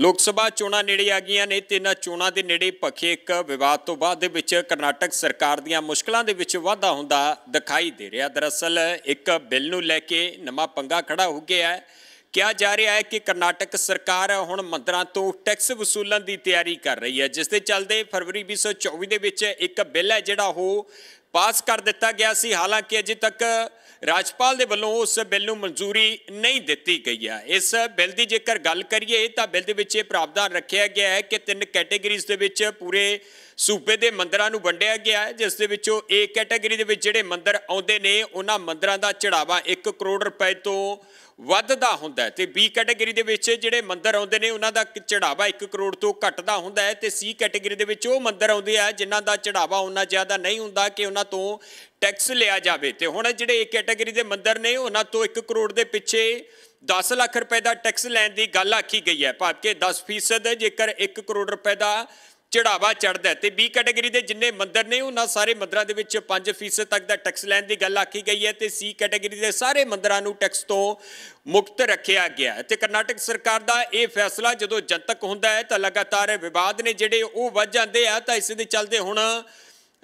ਲੋਕ ਸਭਾ ਚੋਣਾਂ ਨੇੜੇ ਆ ਗਈਆਂ ਨੇ ਤੇ ਇਹਨਾਂ ਚੋਣਾਂ ਦੇ ਨੇੜੇ ਭਖੇ ਇੱਕ ਵਿਵਾਦ ਤੋਂ ਬਾਅਦ ਦੇ ਵਿੱਚ ਕਰਨਾਟਕ ਸਰਕਾਰ ਦੀਆਂ ਮੁਸ਼ਕਲਾਂ ਦੇ ਵਿੱਚ ਵਾਧਾ ਹੁੰਦਾ ਦਿਖਾਈ ਦੇ ਰਿਹਾ। ਦਰਅਸਲ ਇੱਕ ਬਿੱਲ ਨੂੰ ਲੈ ਕੇ ਨਵਾਂ ਪੰਗਾ ਖੜਾ ਹੋ ਗਿਆ ਹੈ। ਕਿਹਾ ਜਾ ਰਿਹਾ ਹੈ ਕਿ ਕਰਨਾਟਕ ਸਰਕਾਰ ਹੁਣ ਮੰਦਰਾਂ ਤੋਂ ਟੈਕਸ ਵਸੂਲਣ ਦੀ ਤਿਆਰੀ ਕਰ ਰਹੀ ਹੈ, ਜਿਸ ਦੇ ਚੱਲਦੇ ਫਰਵਰੀ 2024 ਦੇ ਵਿੱਚ ਇੱਕ ਬਿੱਲ ਹੈ ਜਿਹੜਾ ਉਹ ਪਾਸ ਕਰ ਦਿੱਤਾ ਗਿਆ ਸੀ। ਹਾਲਾਂਕਿ ਅਜੇ ਤੱਕ ਰਾਜਪਾਲ ਦੇ ਵੱਲੋਂ ਉਸ ਬਿੱਲ ਨੂੰ ਮਨਜ਼ੂਰੀ ਨਹੀਂ ਦਿੱਤੀ ਗਈ ਹੈ। ਇਸ ਬਿੱਲ ਦੀ ਜੇਕਰ ਗੱਲ ਕਰੀਏ, ਤਾਂ ਬਿੱਲ ਦੇ ਵਿੱਚ ਇਹ ਪ੍ਰਾਵਧਾਨ ਰੱਖਿਆ ਗਿਆ ਹੈ ਕਿ ਤਿੰਨ ਕੈਟੇਗਰੀਜ਼ ਦੇ ਵਿੱਚ ਪੂਰੇ ਸੂਬੇ ਦੇ ਮੰਦਰਾਂ ਨੂੰ ਵੰਡਿਆ ਗਿਆ ਹੈ, ਜਿਸ ਦੇ ਵਿੱਚੋਂ ਏ ਕੈਟਾਗਰੀ ਦੇ ਵਿੱਚ ਜਿਹੜੇ ਮੰਦਰ ਆਉਂਦੇ ਨੇ, ਉਹਨਾਂ ਮੰਦਰਾਂ ਦਾ ਚੜਾਵਾ 1 ਕਰੋੜ ਰੁਪਏ ਤੋਂ ਵੱਧਦਾ ਹੁੰਦਾ ਹੈ ਤੇ ਬੀ ਕੈਟਾਗਰੀ ਦੇ ਵਿੱਚ ਜਿਹੜੇ ਮੰਦਰ ਆਉਂਦੇ ਨੇ, ਉਹਨਾਂ ਦਾ ਚੜਾਵਾ 1 ਕਰੋੜ ਤੋਂ ਘਟਦਾ ਹੁੰਦਾ ਹੈ ਤੇ ਸੀ ਕੈਟਾਗਰੀ ਦੇ ਵਿੱਚ ਉਹ ਮੰਦਰ ਆਉਂਦੇ ਆ ਜਿਨ੍ਹਾਂ ਦਾ ਚੜਾਵਾ ਉਹਨਾਂ ਜ਼ਿਆਦਾ ਨਹੀਂ ਹੁੰਦਾ ਕਿ ਉਹਨਾਂ ਤੋਂ ਟੈਕਸ ਲਿਆ ਜਾਵੇ। ਤੇ ਹੁਣ ਜਿਹੜੇ ਏ ਕੈਟਾਗਰੀ ਦੇ ਮੰਦਰ ਨੇ, ਉਹਨਾਂ ਤੋਂ 1 ਕਰੋੜ ਦੇ ਪਿੱਛੇ 10 ਲੱਖ ਰੁਪਏ ਦਾ ਟੈਕਸ ਲੈਣ ਦੀ ਗੱਲ ਆਖੀ ਗਈ ਹੈ। ਭਾਵ ਕਿ 10% ਜੇਕਰ 1 ਕਰੋੜ ਰੁਪਏ ਦਾ ਚੜਾਵਾ ਚੜਦਾ ਤੇ ਬੀ ਕੈਟਾਗਰੀ ਦੇ ਜਿੰਨੇ ਮੰਦਰ ਨੇ, ਉਹਨਾਂ ਸਾਰੇ ਮੰਦਰਾਂ ਦੇ ਵਿੱਚ 5% ਤੱਕ ਦਾ ਟੈਕਸ ਲੈਣ ਦੀ ਗੱਲ ਆਖੀ ਗਈ ਹੈ ਤੇ ਸੀ ਕੈਟਾਗਰੀ ਦੇ ਸਾਰੇ ਮੰਦਰਾਂ ਨੂੰ ਟੈਕਸ ਤੋਂ ਮੁਕਤ ਰੱਖਿਆ ਗਿਆ ਹੈ। ਤੇ ਕਰਨਾਟਕ ਸਰਕਾਰ ਦਾ ਇਹ ਫੈਸਲਾ ਜਦੋਂ ਜਨਤਕ ਹੁੰਦਾ ਹੈ ਤਾਂ ਲਗਾਤਾਰ ਵਿਵਾਦ ਨੇ ਜਿਹੜੇ ਉਹ ਵੱਧ ਜਾਂਦੇ ਆ ਤਾਂ ਇਸ ਦੇ ਚੱਲਦੇ ਹੁਣ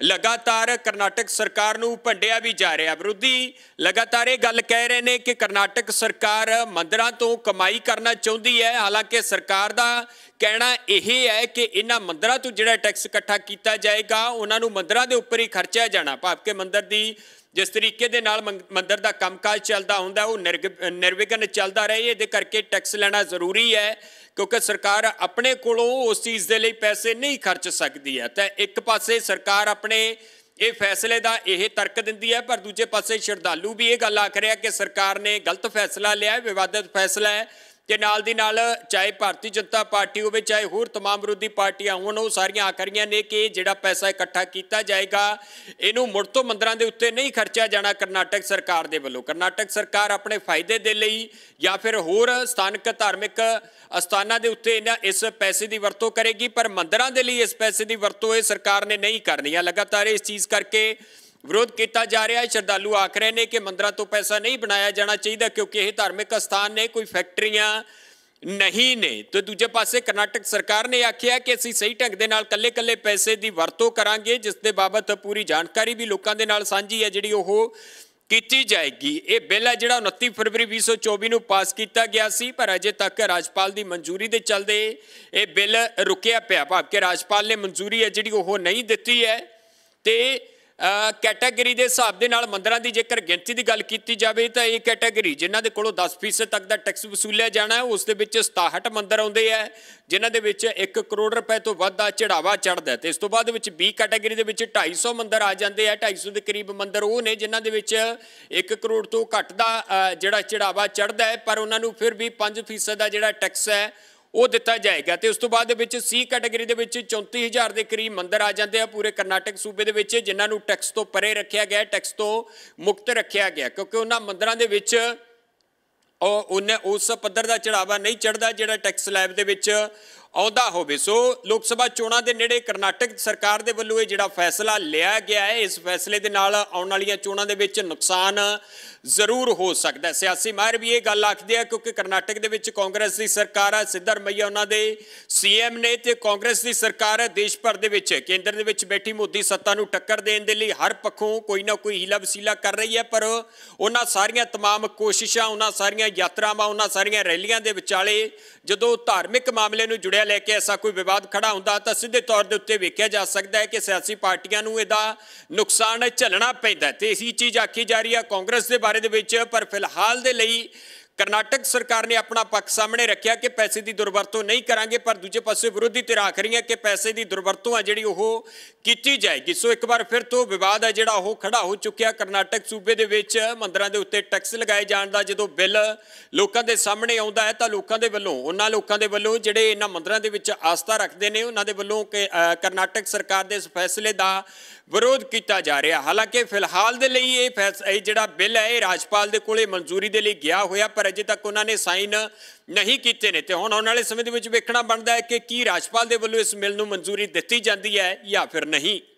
ਲਗਾਤਾਰ ਕਰਨਾਟਕ ਸਰਕਾਰ ਨੂੰ ਭੰਡਿਆ ਵੀ ਜਾ ਰਿਹਾ ਵਿਰੋਧੀ। ਲਗਾਤਾਰ ਇਹ ਗੱਲ ਕਹਿ ਰਹੇ ਨੇ ਕਿ ਕਰਨਾਟਕ ਸਰਕਾਰ ਮੰਦਰਾਂ ਤੋਂ ਕਮਾਈ ਕਰਨਾ ਚਾਹੁੰਦੀ ਹੈ। ਹਾਲਾਂਕਿ ਸਰਕਾਰ ਦਾ ਕਹਿਣਾ ਇਹ ਹੈ ਕਿ ਇਹਨਾਂ ਮੰਦਰਾਂ ਤੋਂ ਜਿਹੜਾ ਟੈਕਸ ਇਕੱਠਾ ਕੀਤਾ ਜਾਏਗਾ, ਉਹਨਾਂ ਨੂੰ ਮੰਦਰਾਂ ਦੇ ਉੱਪਰ ਹੀ ਖਰਚਿਆ ਜਾਣਾ। ਭਾਵ ਕਿ ਮੰਦਰ ਦੀ ਜਿਸ ਤਰੀਕੇ ਦੇ ਨਾਲ ਮੰਦਰ ਦਾ ਕੰਮਕਾਜ ਚੱਲਦਾ ਹੁੰਦਾ, ਉਹ ਨਿਰਵਿਘਨ ਚੱਲਦਾ ਰਹੇ। ਇਹਦੇ ਕਰਕੇ ਟੈਕਸ ਲੈਣਾ ਜ਼ਰੂਰੀ ਹੈ। ਕਿਉਂਕਿ ਸਰਕਾਰ ਆਪਣੇ ਕੋਲੋਂ ਉਸ ਚੀਜ਼ ਦੇ ਲਈ ਪੈਸੇ ਨਹੀਂ ਖਰਚ ਸਕਦੀ ਹੈ। ਤਾਂ ਇੱਕ ਪਾਸੇ ਸਰਕਾਰ ਆਪਣੇ ਇਹ ਫੈਸਲੇ ਦਾ ਇਹ ਤਰਕ ਦਿੰਦੀ ਹੈ, ਪਰ ਦੂਜੇ ਪਾਸੇ ਸ਼ਰਧਾਲੂ ਵੀ ਇਹ ਗੱਲ ਆਖ ਰਿਹਾ ਕਿ ਸਰਕਾਰ ਨੇ ਗਲਤ ਫੈਸਲਾ ਲਿਆ, ਵਿਵਾਦਿਤ ਫੈਸਲਾ ਹੈ। ਤੇ ਨਾਲ ਦੀ ਨਾਲ ਚਾਹੇ ਭਾਰਤੀ ਜਨਤਾ ਪਾਰਟੀ ਹੋਵੇ ਚਾਹੇ ਹੋਰ तमाम ਵਿਰੋਧੀ ਪਾਰਟੀਆਂ ਹੋਣ ਉਹ ਸਾਰੀਆਂ ਆਕਰੀਆਂ ਨੇ ਕਿ ਜਿਹੜਾ ਪੈਸਾ ਇਕੱਠਾ ਕੀਤਾ ਜਾਏਗਾ ਇਹਨੂੰ ਮੁੜ ਤੋਂ ਮੰਦਰਾਂ ਦੇ ਉੱਤੇ ਨਹੀਂ ਖਰਚਿਆ ਜਾਣਾ ਕਰਨਾਟਕ ਸਰਕਾਰ ਦੇ ਵੱਲੋਂ ਕਰਨਾਟਕ ਸਰਕਾਰ ਆਪਣੇ ਫਾਇਦੇ ਦੇ ਲਈ ਜਾਂ ਫਿਰ ਹੋਰ ਸਥਾਨਕ ਧਾਰਮਿਕ ਅਸਥਾਨਾਂ ਦੇ ਉੱਤੇ ਇਹਨਾਂ ਇਸ ਪੈਸੇ ਦੀ ਵਰਤੋਂ ਕਰੇਗੀ ਪਰ ਮੰਦਰਾਂ ਦੇ ਲਈ ਇਸ ਪੈਸੇ ਦੀ ਵਰਤੋਂ ਇਹ ਸਰਕਾਰ ਨੇ ਨਹੀਂ ਕਰਨੀ ਆ ਲਗਾਤਾਰ ਇਸ ਚੀਜ਼ ਕਰਕੇ ਵਿਰੋਧ ਕੀਤਾ ਜਾ ਰਿਹਾ ਹੈ। ਸ਼ਰਧਾਲੂ ਆਖ ਰਹੇ ਨੇ ਕਿ ਮੰਦਰਾਂ ਤੋਂ ਪੈਸਾ ਨਹੀਂ ਬਣਾਇਆ ਜਾਣਾ ਚਾਹੀਦਾ ਕਿਉਂਕਿ ਇਹ ਧਾਰਮਿਕ ਸਥਾਨ ਨੇ, ਕੋਈ ਫੈਕਟਰੀਆਂ ਨਹੀਂ ਨੇ। ਤੇ ਦੂਜੇ ਪਾਸੇ ਕਰਨਾਟਕ ਸਰਕਾਰ ਨੇ ਆਖਿਆ ਕਿ ਅਸੀਂ ਸਹੀ ਢੰਗ ਦੇ ਨਾਲ ਕੱਲੇ-ਕੱਲੇ ਪੈਸੇ ਦੀ ਵਰਤੋਂ ਕਰਾਂਗੇ, ਜਿਸ ਦੇ ਬਾਬਤ ਪੂਰੀ ਜਾਣਕਾਰੀ ਵੀ ਲੋਕਾਂ ਦੇ ਨਾਲ ਸਾਂਝੀ ਹੈ, ਜਿਹੜੀ ਉਹ ਕੀਤੀ ਜਾਏਗੀ। ਇਹ ਬਿੱਲ ਹੈ ਜਿਹੜਾ 29 ਫਰਵਰੀ 2024 ਨੂੰ ਪਾਸ ਕੀਤਾ ਗਿਆ ਸੀ, ਪਰ ਅਜੇ ਤੱਕ ਰਾਜਪਾਲ ਦੀ ਮਨਜ਼ੂਰੀ ਦੇ ਚਲਦੇ ਇਹ ਬਿੱਲ ਰੁਕਿਆ ਪਿਆ। ਭਾਵ ਕਿ ਰਾਜਪਾਲ ਨੇ ਮਨਜ਼ੂਰੀ ਹੈ ਜਿਹੜੀ ਉਹ ਨਹੀਂ ਦਿੱਤੀ ਹੈ। ਤੇ ਕੈਟਾਗਰੀ ਦੇ ਹਿਸਾਬ ਦੇ ਨਾਲ ਮੰਦਰਾਂ ਦੀ ਜੇਕਰ ਗਿਣਤੀ ਦੀ ਗੱਲ ਕੀਤੀ ਜਾਵੇ ਤਾਂ ਇਹ ਕੈਟਾਗਰੀ ਜਿਨ੍ਹਾਂ ਦੇ ਕੋਲੋਂ 10% ਤੱਕ ਦਾ ਟੈਕਸ ਵਸੂਲਿਆ ਜਾਣਾ ਹੈ, ਉਸ ਦੇ ਵਿੱਚ 67 ਮੰਦਰ ਆਉਂਦੇ ਆ, ਜਿਨ੍ਹਾਂ ਦੇ ਵਿੱਚ 1 ਕਰੋੜ ਰੁਪਏ ਤੋਂ ਵੱਧ ਦਾ ਚੜਾਵਾ ਚੜਦਾ ਤੇ ਇਸ ਤੋਂ ਬਾਅਦ ਵਿੱਚ ਬੀ ਕੈਟਾਗਰੀ ਦੇ ਵਿੱਚ 250 ਮੰਦਰ ਆ ਜਾਂਦੇ ਆ 250 ਦੇ ਕਰੀਬ ਮੰਦਰ ਉਹ ਨੇ ਜਿਨ੍ਹਾਂ ਦੇ ਵਿੱਚ 1 ਕਰੋੜ ਤੋਂ ਘੱਟ ਦਾ ਜਿਹੜਾ ਚੜਾਵਾ ਚੜਦਾ ਹੈ, ਪਰ ਉਹਨਾਂ ਨੂੰ ਫਿਰ ਵੀ 5% ਦਾ ਜਿਹੜਾ ਟੈਕਸ ਹੈ ਉਹ ਦਿੱਤਾ ਜਾਏਗਾ ਤੇ ਉਸ ਤੋਂ ਬਾਅਦ ਦੇ ਵਿੱਚ ਸੀ ਕੈਟਾਗਰੀ ਦੇ ਵਿੱਚ 34000 ਦੇ ਕਰੀਬ ਮੰਦਰ ਆ ਜਾਂਦੇ ਆ ਪੂਰੇ ਕਰਨਾਟਕ ਸੂਬੇ ਦੇ ਵਿੱਚ, ਜਿਨ੍ਹਾਂ ਨੂੰ ਟੈਕਸ ਤੋਂ ਪਰੇ ਰੱਖਿਆ ਗਿਆ ਟੈਕਸ ਤੋਂ ਮੁਕਤ ਰੱਖਿਆ ਗਿਆ, ਕਿਉਂਕਿ ਉਹਨਾਂ ਮੰਦਰਾਂ ਦੇ ਵਿੱਚ ਉਹ, ਉਹਨੇ, ਉਸ ਪੱਧਰ ਦਾ ਚੜਾਵਾ ਨਹੀਂ ਚੜਦਾ ਜਿਹੜਾ ਟੈਕਸ ਲੈਬ ਦੇ ਵਿੱਚ ਆਉਂਦਾ ਹੋਵੇ ਸੋ ਲੋਕ ਸਭਾ ਚੋਣਾਂ ਦੇ ਨੇੜੇ ਕਰਨਾਟਕ ਸਰਕਾਰ ਦੇ ਵੱਲੋਂ ਇਹ ਜਿਹੜਾ ਫੈਸਲਾ ਲਿਆ ਗਿਆ ਹੈ ਇਸ ਫੈਸਲੇ ਦੇ ਨਾਲ ਆਉਣ ਵਾਲੀਆਂ ਚੋਣਾਂ ਦੇ ਵਿੱਚ ਨੁਕਸਾਨ ਜ਼ਰੂਰ ਹੋ ਸਕਦਾ ਹੈ ਸਿਆਸੀ ਮਾਹਿਰ ਵੀ ਇਹ ਗੱਲ ਆਖਦੇ ਆ ਕਿਉਂਕਿ ਕਰਨਾਟਕ ਦੇ ਵਿੱਚ ਕਾਂਗਰਸ ਦੀ ਸਰਕਾਰ ਹੈ ਸਿੱਧਰਮਈਆ ਉਹਨਾਂ ਦੇ ਸੀਐਮ ਨੇ ਤੇ ਕਾਂਗਰਸ ਦੀ ਸਰਕਾਰ ਹੈ ਦੇਸ਼ ਭਰ ਦੇ ਵਿੱਚ ਕੇਂਦਰ ਦੇ ਵਿੱਚ ਬੈਠੀ ਮੋਦੀ ਸੱਤਾ ਨੂੰ ਟੱਕਰ ਦੇਣ ਦੇ ਲਈ ਹਰ ਪੱਖੋਂ ਕੋਈ ਨਾ ਕੋਈ ਹੀਲਾ ਵਸੀਲਾ ਕਰ ਰਹੀ ਹੈ ਪਰ ਉਹਨਾਂ ਸਾਰੀਆਂ तमाम ਕੋਸ਼ਿਸ਼ਾਂ ਉਹਨਾਂ ਸਾਰੀਆਂ ਯਾਤਰਾਵਾਂ ਉਹਨਾਂ ਸਾਰੀਆਂ ਰੈਲੀਆਂ ਦੇ ਵਿਚਾਲੇ ਜਦੋਂ ਧਾਰਮਿਕ ਮਾਮਲੇ ਨੂੰ ਜੁੜਿਆ ਲੈ ਕੇ ਐਸਾ ਕੋਈ ਵਿਵਾਦ ਖੜਾ ਹੁੰਦਾ ਤਾਂ ਸਿੱਧੇ ਤੌਰ ਦੇ ਉੱਤੇ ਵੇਖਿਆ ਜਾ ਸਕਦਾ ਹੈ ਕਿ ਸਿਆਸੀ ਪਾਰਟੀਆਂ ਨੂੰ ਇਹਦਾ ਨੁਕਸਾਨ ਝੱਲਣਾ ਪੈਂਦਾ ਤੇ ਇਹੀ ਚੀਜ਼ ਆਖੀ ਜਾ ਰਹੀ ਹੈ ਕਾਂਗਰਸ ਦੇ ਬਾਰੇ ਦੇ ਵਿੱਚ, ਪਰ ਫਿਲਹਾਲ ਦੇ ਲਈ ਕਰਨਾਟਕ ਸਰਕਾਰ ਨੇ ਆਪਣਾ ਪੱਖ ਸਾਹਮਣੇ ਰੱਖਿਆ ਕਿ ਪੈਸੇ ਦੀ ਦੁਰਵਰਤੋਂ ਨਹੀਂ ਕਰਾਂਗੇ, ਪਰ ਦੂਜੇ ਪਾਸੇ ਵਿਰੋਧੀ ਧਿਰ ਆਖ ਰਹੀਆਂ ਕਿ ਪੈਸੇ ਦੀ ਦੁਰਵਰਤੋਂ ਆ ਜਿਹੜੀ ਉਹ ਕੀਤੀ ਜਾਏਗੀ। ਸੋ ਇੱਕ ਵਾਰ ਫਿਰ ਤੋਂ ਵਿਵਾਦ ਹੈ ਜਿਹੜਾ ਉਹ ਖੜਾ ਹੋ ਚੁੱਕਿਆ। ਕਰਨਾਟਕ ਸੂਬੇ ਦੇ ਵਿੱਚ ਮੰਦਰਾਂ ਦੇ ਉੱਤੇ ਟੈਕਸ ਲਗਾਏ ਜਾਣ ਦਾ ਜਦੋਂ ਬਿੱਲ ਲੋਕਾਂ ਦੇ ਸਾਹਮਣੇ ਆਉਂਦਾ ਹੈ, ਤਾਂ ਲੋਕਾਂ ਦੇ ਵੱਲੋਂ, ਉਹਨਾਂ ਲੋਕਾਂ ਦੇ ਵੱਲੋਂ ਜਿਹੜੇ ਇਹਨਾਂ ਮੰਦਰਾਂ ਦੇ ਵਿੱਚ ਆਸਥਾ ਰੱਖਦੇ ਨੇ, ਉਹਨਾਂ ਦੇ ਵੱਲੋਂ ਕਰਨਾਟਕ ਸਰਕਾਰ ਦੇ ਇਸ ਫੈਸਲੇ ਦਾ ਵਿਰੋਧ ਕੀਤਾ ਜਾ ਰਿਹਾ। ਹਾਲਾਂਕਿ ਫਿਲਹਾਲ ਦੇ ਲਈ ਇਹ ਇਹ ਜਿਹੜਾ ਬਿੱਲ ਹੈ, ਇਹ ਰਾਜਪਾਲ ਦੇ ਕੋਲੇ ਮਨਜ਼ੂਰੀ ਦੇ ਲਈ ਗਿਆ ਹੋਇਆ, ਪਰ ਅਜੇ ਤੱਕ ਉਹਨਾਂ ਨੇ ਸਾਈਨ ਨਹੀਂ ਕੀਤੇ ਨੇ। ਤੇ ਹੁਣ ਆਉਣ ਵਾਲੇ ਸਮੇਂ ਦੇ ਵਿੱਚ ਵੇਖਣਾ ਬਣਦਾ ਹੈ ਕਿ ਕੀ ਰਾਜਪਾਲ ਦੇ ਵੱਲੋਂ ਇਸ ਮਿਲ ਨੂੰ ਮਨਜ਼ੂਰੀ ਦਿੱਤੀ ਜਾਂਦੀ ਹੈ ਜਾਂ ਫਿਰ ਨਹੀਂ।